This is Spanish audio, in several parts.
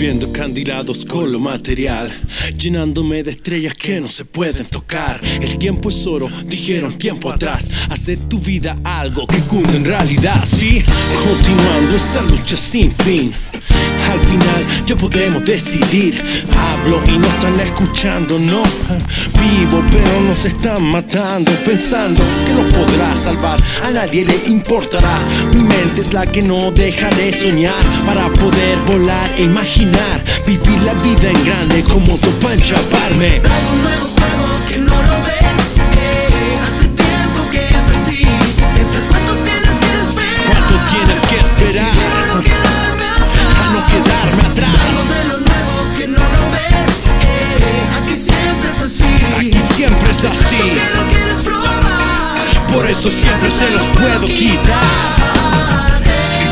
Viendo candilados con lo material, llenándome de estrellas que no se pueden tocar. El tiempo es oro, dijeron tiempo atrás. Hacer tu vida algo que cunde en realidad. Sí, continuando esta lucha sin fin. Al final ya podemos decidir. Hablo y no están escuchando, no. Vivo, pero nos están matando. Pensando que no podrá salvar, a nadie le importará. Mi mente es la que no deja de soñar para poder volar e imaginar. Vivir la vida en grande como tu pancha eso siempre se los puedo quitar.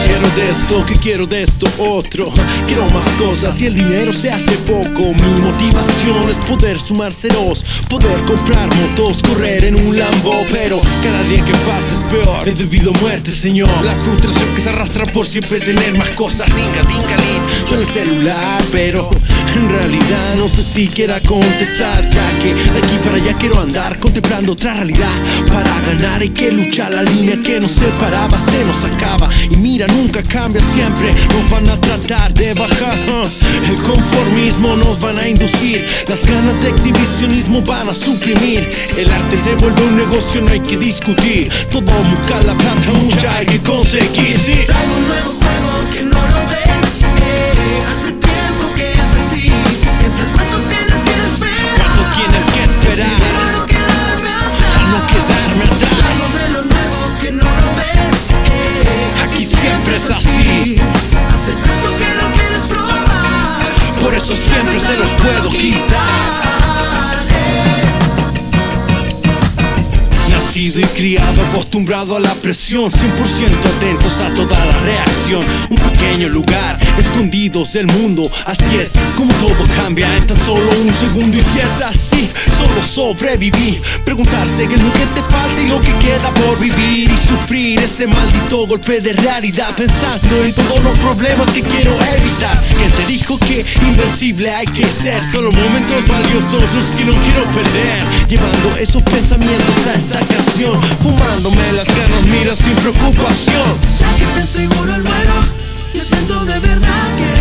Quiero de esto, que quiero de esto otro. Quiero más cosas y el dinero se hace poco. Mi motivación es poder sumar ceros, poder comprar motos, correr en un Lambo. Pero cada día que pasa es peor. He debido a muerte, señor. La frustración que se arrastra por siempre tener más cosas. Dinga, dinga, din. Suena el celular, pero en realidad no sé si quiera contestar. Ya que de aquí para allá quiero andar contemplando otra realidad. Para ganar hay que luchar. La línea que nos separaba se nos acaba. Y mira, nunca cambia siempre. Nos van a tratar de bajar. El conformismo nos van a inducir. Las ganas de exhibicionismo van a suprimir. El arte se vuelve un negocio, no hay que discutir. Todo busca la plata, mucha hay que conseguir. Es así. Hace tanto que lo quieres probar. Por eso siempre se los puedo quitar. Nacido y criado, acostumbrado a la presión 100% atentos a toda la reacción Un pequeño lugar, escondidos del mundo Así es, como todo cambia en tan solo un segundo Y si es así, solo sobreviví Preguntarse qué es lo que te falta y lo que queda por vivir Y sufrir ese maldito golpe de realidad Pensando en todos los problemas que quiero evitar ¿Quién te dijo que invencible hay que ser? Solo momentos valiosos los que no quiero perder Llevando esos pensamientos a esta canción Fumándome las ganas, mira sin preocupación Sé que te aseguro el vuelo. Yo siento de verdad que.